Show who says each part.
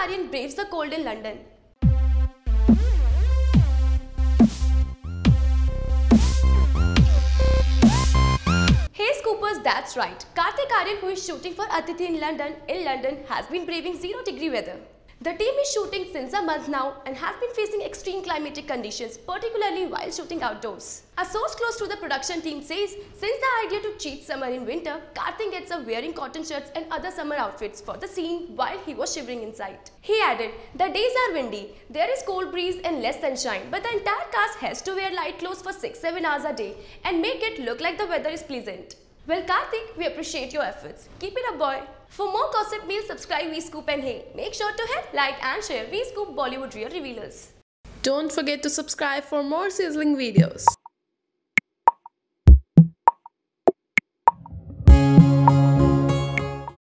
Speaker 1: Kartik braves the cold in London. Hey Scoopers, that's right. Kartik Aaryan, who is shooting for Athithi in London, in London, has been braving zero degree weather. The team is shooting since a month now and has been facing extreme climatic conditions, particularly while shooting outdoors. A source close to the production team says, since the idea to cheat summer in winter, Kartik gets up wearing cotton shirts and other summer outfits for the scene while he was shivering inside. He added, the days are windy, there is cold breeze and less sunshine, but the entire cast has to wear light clothes for 6-7 hours a day and make it look like the weather is pleasant. Well, Kartik, we appreciate your efforts. Keep it up, boy. For more gossip meals, subscribe VScoop and hey, make sure to hit like and share VScoop Bollywood Real Revealers.
Speaker 2: Don't forget to subscribe for more sizzling videos.